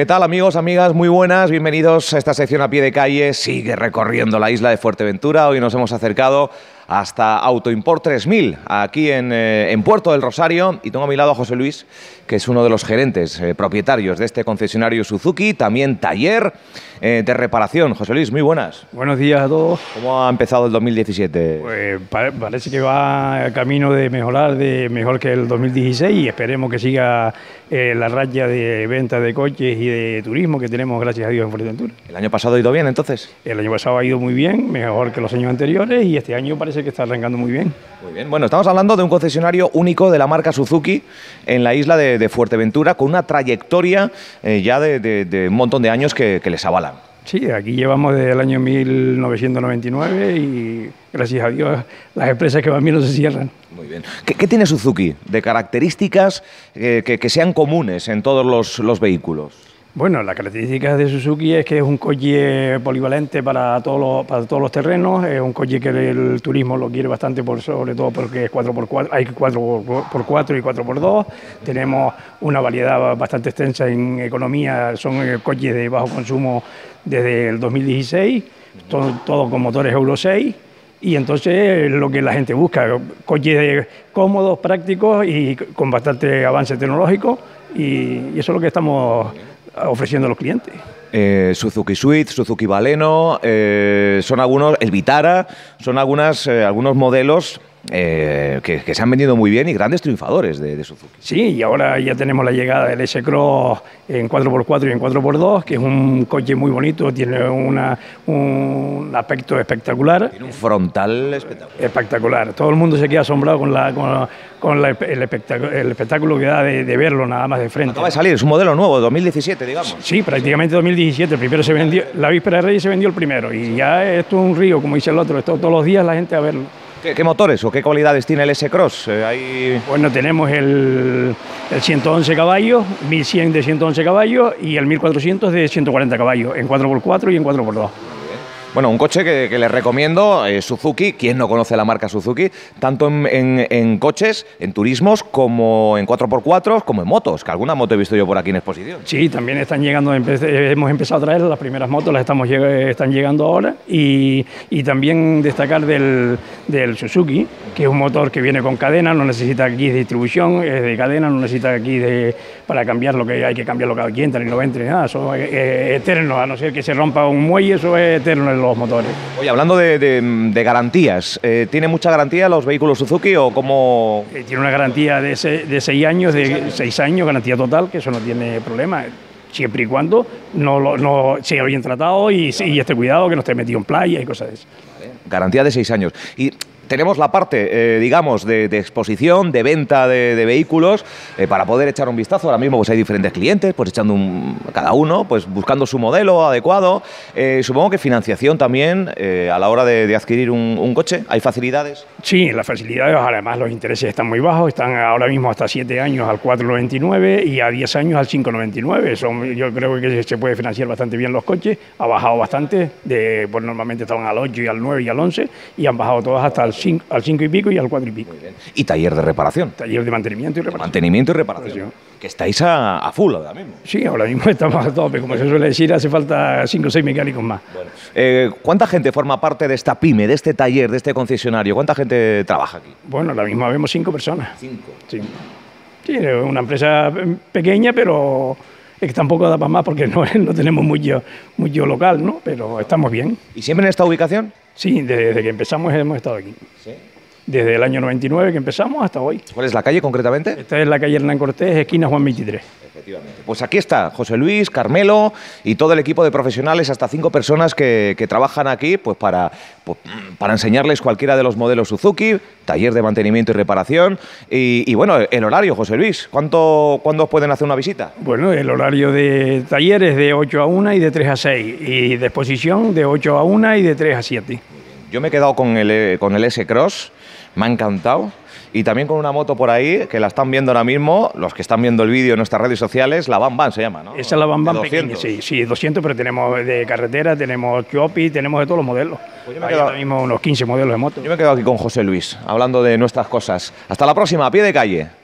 ¿Qué tal amigos, amigas? Muy buenas, bienvenidos a esta sección a pie de calle. Sigue recorriendo la isla de Fuerteventura. Hoy nos hemos acercado hasta Autoimport 3000, aquí en, eh, en, Puerto del Rosario. Y tengo a mi lado a José Luis, que es uno de los gerentes eh, propietarios de este concesionario Suzuki, también taller eh, de reparación. José Luis, muy buenas. Buenos días a todos. ¿Cómo ha empezado el 2017? Pues parece que va camino de mejorar, de mejor que el 2016 y esperemos que siga la raya de venta de coches y de turismo que tenemos, gracias a Dios, en Fuerteventura. ¿El año pasado ha ido bien entonces? El año pasado ha ido muy bien, mejor que los años anteriores y este año parece que está arrancando muy bien. Muy bien, bueno, estamos hablando de un concesionario único de la marca Suzuki en la isla de, Fuerteventura con una trayectoria eh, ya de, un montón de años que, les avalan. Sí, aquí llevamos desde el año 1999 y gracias a Dios las empresas que van bien no se cierran. Muy bien. ¿Qué, tiene Suzuki de características eh, que, sean comunes en todos los vehículos? Bueno, la característica de Suzuki es que es un coche polivalente para todos los, para todos los terrenos, es un coche que el turismo lo quiere bastante, por, sobre todo porque es 4x4, hay 4x4 y 4x2, tenemos una variedad bastante extensa en economía, son eh, coches de bajo consumo desde el 2016, todo, todo con motores Euro 6, y entonces lo que la gente busca, coches cómodos, prácticos y con bastante avance tecnológico, y eso es lo que estamos ofreciendo a los clientes. Eh, Suzuki Suite, Suzuki Baleno, eh, son algunos, el Vitara, son algunas, eh, algunos modelos eh, que, se han vendido muy bien y grandes triunfadores de, Suzuki. Sí, y ahora ya tenemos la llegada del S-Cross en 4x4 y en 4x2, que es un coche muy bonito, tiene una, un aspecto espectacular. Tiene un frontal espectacular. Espectacular. Todo el mundo se queda asombrado con, la, con, el, espectáculo, que da de, verlo nada más de frente. Acaba de salir, es un modelo nuevo, 2017, digamos. Sí, prácticamente 2017. El primero se vendió, la víspera de Reyes se vendió el primero, y ya esto es un río, como dice el otro, esto todos los días la gente a verlo. ¿Qué, motores o qué cualidades tiene el S-Cross? Eh, bueno, tenemos el, el, 111 caballos, 1100 de 111 caballos y el 1400 de 140 caballos, en 4x4 y en 4x2. Bueno, un coche que, les recomiendo, eh, Suzuki, ¿quién no conoce la marca Suzuki? Tanto en, coches, en turismos, como en 4x4, como en motos, que alguna moto he visto yo por aquí en exposición. Sí, también están llegando, hemos empezado a traer las primeras motos, las estamos están llegando ahora, y, también destacar del, Suzuki, que es un motor que viene con cadena, no necesita aquí de distribución, es de cadena, no necesita aquí de, para cambiar lo que hay que cambiarlo cada quien, ni lo entre, nada, eso es, eterno, a no ser que se rompa un muelle, eso es eterno los motores. Oye, hablando de, garantías, eh, ¿tiene mucha garantía los vehículos Suzuki o cómo...? Eh, tiene una garantía de, de seis años, de seis años, garantía total, que eso no tiene problema siempre y cuando no, no sea bien tratado y, y, esté cuidado, que no esté metido en playa y cosas de eso. Garantía de seis años. Y tenemos la parte, eh, digamos, de, exposición, de venta de, vehículos, eh, para poder echar un vistazo. Ahora mismo pues hay diferentes clientes, pues echando un, cada uno, pues buscando su modelo adecuado. Eh, supongo que financiación también a la hora de, adquirir un, coche. ¿Hay facilidades? Sí, las facilidades, además los intereses están muy bajos, están ahora mismo hasta 7 años al 4,99 y a 10 años al 5,99. Yo creo que se puede financiar bastante bien los coches, ha bajado bastante, de, pues normalmente estaban al 8 y al 9 y al 11 y han bajado todas hasta el al 5 y pico y al 4 y pico. ¿Y taller de reparación? Taller de mantenimiento y reparación. Mantenimiento y reparación. Que estáis a, full ahora mismo. Sí, ahora mismo estamos a tope. Como se suele decir, hace falta 5 o 6 mecánicos más. Eh, ¿Cuánta gente forma parte de esta pyme, de este taller, de este concesionario? ¿Cuánta gente trabaja aquí? Bueno, ahora mismo vemos 5 personas. 5. Sí. sí, una empresa pequeña, pero es que tampoco da para más porque no, no tenemos mucho, mucho local, ¿no? Pero estamos bien. ¿Y siempre en esta ubicación? Sí, desde que empezamos hemos estado aquí. ¿Sí? Desde el año 99 que empezamos hasta hoy. ¿Cuál es la calle concretamente? Esta es la calle Hernán Cortés, esquina Juan 23. Efectivamente. Pues aquí está José Luis, Carmelo y todo el equipo de profesionales, hasta cinco personas que, trabajan aquí pues para, pues, para enseñarles cualquiera de los modelos Suzuki, taller de mantenimiento y reparación. Y, bueno, el horario, José Luis, ¿cuánto, ¿cuándo pueden hacer una visita? Bueno, el horario de taller es de 8 a 1 y de 3 a 6. Y de exposición de 8 a 1 y de 3 a 7. Yo me he quedado con el, con el S-Cross, me ha encantado. Y también con una moto por ahí, que la están viendo ahora mismo, los que están viendo el vídeo en nuestras redes sociales, la Bam Bam se llama, ¿no? Esa es la Bam Bam pequeña, sí, sí, 200, pero tenemos de carretera, tenemos Chopi, tenemos de todos los modelos. Pues yo me ahora mismo unos 15 modelos de moto. Yo me he quedado aquí con José Luis, hablando de nuestras cosas. Hasta la próxima, a pie de calle.